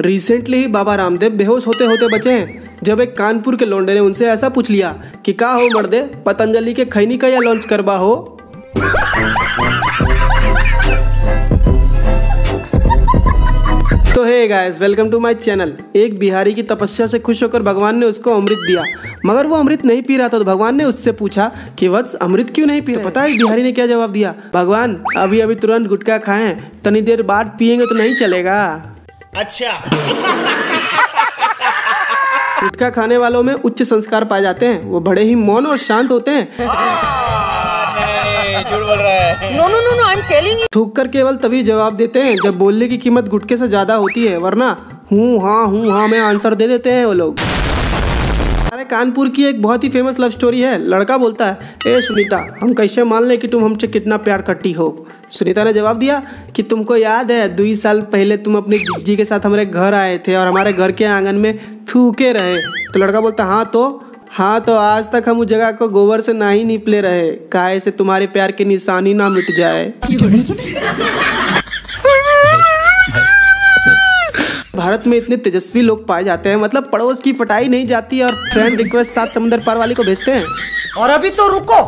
Recently ही बाबा रामदेव बेहोश होते होते बचे हैं। जब एक कानपुर के लौंडे ने उनसे ऐसा पूछ लिया कि का हो मर्दे, पतंजलि के खैनी का या लॉन्च करवा हो? तो hey guys welcome to my channel एक बिहारी की तपस्या से खुश होकर भगवान ने उसको अमृत दिया। मगर वो अमृत नहीं पी रहा था तो भगवान ने उससे पूछा कि, वत्स, अमृत क्यों नहीं पी रहा? तो पता है बिहारी ने क्या जवाब दिया? भगवान अभी अभी तुरंत गुटखा खाएँ, तनी देर बाद पियेंगे तो नहीं चलेगा। अच्छा। गुटखा खाने वालों में उच्च संस्कार पाए जाते हैं। वो बड़े ही मौन और शांत होते हैं। No no no no I am telling. थूक कर केवल तभी जवाब देते हैं जब बोलने की कीमत गुटके से ज़्यादा होती है वरना हूँ हाँ हूँ हाँ मैं आंसर दे देते हैं वो लोग। अरे कानपुर की एक बहुत ही फ़ेमस लव स्टोरी है। लड़का बोलता है, ए, सुनीता, हम कैसे मान लें कि तुम हमसे कितना प्यार करती हो? सुनीता ने जवाब दिया कि, तुमको याद है दो साल पहले तुम अपनी जिज्जी के साथ हमारे घर आए थे और हमारे घर के आँगन में थूके रहे। तो लड़का बोलता हाँ तो? हाँ तो आज तक हम उस जगह को गोबर से ना ही निपले रहे। काहे से तुम्हारे प्यार की निशानी ना मिट जाए? भारत में इतने तेजस्वी लोग पाए जाते हैं। मतलब पड़ोस की पटाई नहीं जाती और फ्रेंड रिक्वेस्ट सात समुद्र पार वाली को भेजते हैं। और अभी तो रुको।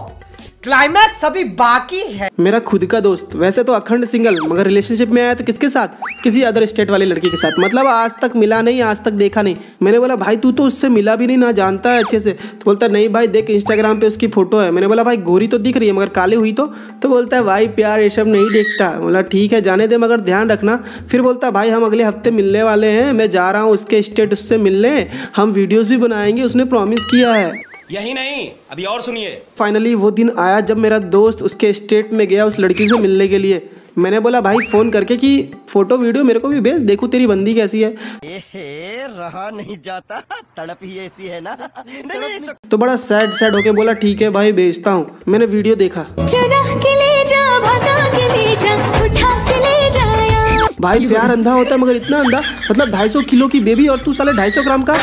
क्लाइमैक्स अभी बाकी है। मेरा खुद का दोस्त। वैसे तो अखंड सिंगल मगर रिलेशनशिप में आया तो किसके साथ? किसी अदर स्टेट वाली लड़की के साथ। मतलब आज तक मिला नहीं, आज तक देखा नहीं। मैंने बोला, भाई, तू तो उससे मिला भी नहीं ना, जानता है अच्छे से। तो बोलता, नहीं भाई, देख इंस्टाग्राम पे उसकी फ़ोटो है। मैंने बोला, भाई, गोरी तो दिख रही है, मगर काली हुई तो? तो बोलता है, भाई, प्यार ये सब नहीं देखता। बोला, ठीक है, जाने दे, मगर ध्यान रखना। फिर बोलता है भाई, हम अगले हफ़्ते मिलने वाले हैं। मैं जा रहा हूँ उसके स्टेट उससे मिलने। हम वीडियोज़ भी बनाएँगे, उसने प्रॉमिस किया है। यही नहीं अभी और सुनिए। फाइनली वो दिन आया जब मेरा दोस्त उसके स्टेट में गया उस लड़की से मिलने के लिए। मैंने बोला भाई फ़ोन करके कि फ़ोटो वीडियो मेरे को भी भेज देखूँ तेरी बंदी कैसी है? एहे, रहा नहीं जाता। तड़प ही ऐसी है ना। नहीं, नहीं, नहीं, तो बड़ा सैड सैड होके बोला ठीक है भाई भेजता हूँ। मैंने वीडियो देखा। चुरा के ले जा भगा के ले जा उठा के ले जाया भाई प्यार अंधा होता है मगर इतना अंधा मतलब 250 किलो की बेबी और तू साले 250 ग्राम का?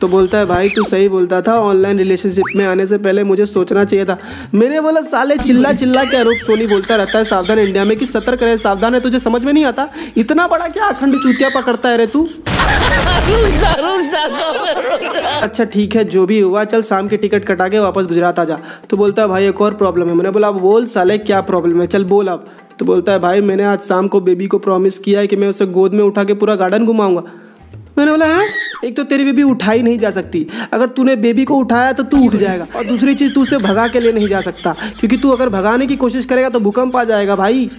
तो बोलता है, भाई, तू सही बोलता था ऑनलाइन रिलेशनशिप में आने से पहले मुझे सोचना चाहिए था। मैंने बोला साले चिल्ला चिल्ला के अरूप सोनी बोलता रहता है, सावधान इंडिया में कि सतर्क रहे, सावधान है, तुझे समझ में नहीं आता? इतना बड़ा क्या अखंड चूतिया पकड़ता है रे तू? अच्छा ठीक है, जो भी हुआ, चल शाम की टिकट कटा के वापस गुजरात आ जा। तो बोलता है, भाई, एक और प्रॉब्लम है। मैंने बोला अब बोल साले, क्या प्रॉब्लम है? चल बोल अब। तो बोलता है, भाई, मैंने आज शाम को बेबी को प्रॉमिस किया है कि मैं उसे गोद में उठा के पूरा गार्डन घुमाऊँगा। मैंने बोला, है, एक तो तेरी बेबी उठाई नहीं जा सकती। अगर तूने बेबी को उठाया तो तू उठ जाएगा। और दूसरी चीज़, तू उसे भगा के ले नहीं जा सकता। क्योंकि तू अगर भगाने की कोशिश करेगा तो भूकंप आ जाएगा, भाई।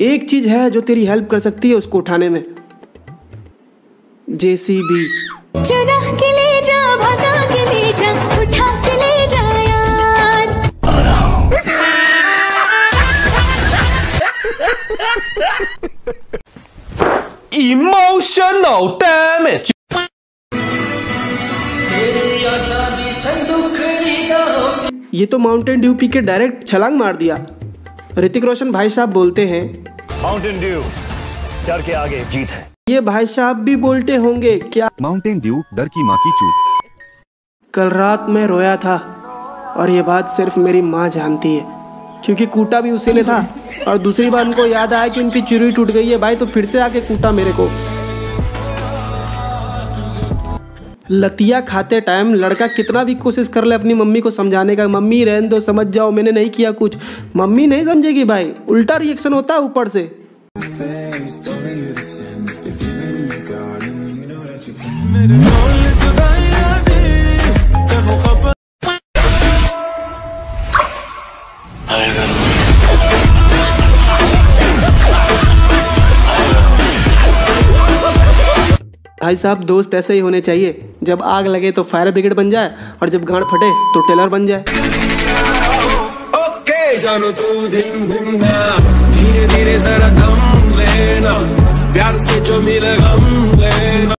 एक चीज़ है जो तेरी हेल्प कर सकती है उसको उठाने में। जेसीबी। चुरा के ले जा, भगा इमोशनल डैमेज ये तो माउंटेन ड्यू पी के डायरेक्ट छलांग मार दिया। ऋतिक रोशन भाई साहब बोलते हैं माउंटेन ड्यू डर के आगे जीत है। ये भाई साहब भी बोलते होंगे क्या माउंटेन ड्यू डर की माँ की चूत। कल रात में रोया था और ये बात सिर्फ़ मेरी माँ जानती है। क्योंकि कूटा भी उसी ने था। और दूसरी बार उनको याद आया कि उनकी चुरी टूट गई है। भाई तो फिर से आके कूटा मेरे को। लतिया खाते टाइम लड़का कितना भी कोशिश कर ले अपनी मम्मी को समझाने का। मम्मी, रहन दो, समझ जाओ, मैंने नहीं किया कुछ। मम्मी नहीं समझेगी भाई। उल्टा रिएक्शन होता है ऊपर से। भाई साहब, दोस्त ऐसे ही होने चाहिए। जब आग लगे तो फायर ब्रिगेड बन जाए और जब गांड फटे तो टेलर बन जाए। ओके, जानो तू धीरे धीरे जरा दम लेना। प्यार से जो मिले गम लेना।